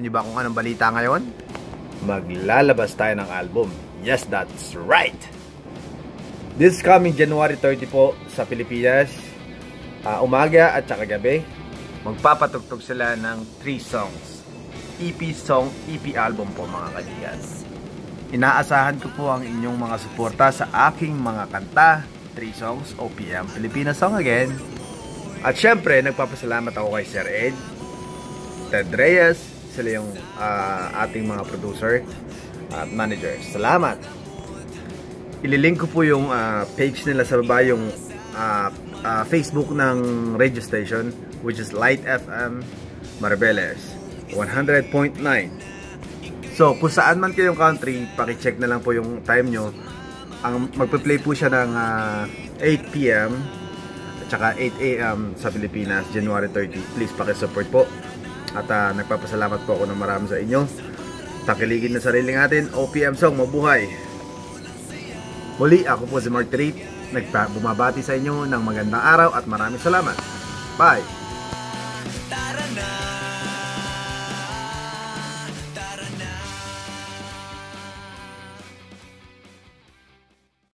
Alam niyo ba kung anong balita ngayon? Maglalabas tayo ng album. Yes, that's right! This coming January 30 po sa Pilipinas, uh, umaga at saka gabi, magpapatugtog sila ng 3 songs. EP song, EP album po mga kaligas. Inaasahan ko po ang inyong mga suporta sa aking mga kanta, 3 songs, OPM, Filipina Song Again. At syempre, nagpapasalamat ako kay Sir Ed, Ted Reyes, sila yung uh, ating mga producer at manager. Salamat! Ililink ko po yung uh, page nila sa baba, yung uh, uh, Facebook ng radio station, which is Light FM Marbeles, 100.9. So, kung saan man kayong country, pakicheck na lang po yung time nyo. Ang magpe-play po siya ng uh, 8 p.m. at saka 8 a.m. sa Pilipinas, January 30. Please paki-support po. At uh, nagpapasalamat po ako ng marami sa inyo. Takiligin na sarili natin. OPM Song, mabuhay! Muli, ako po si Mark Treat. Nagbumabati sa inyo ng magandang araw at maraming salamat. Bye!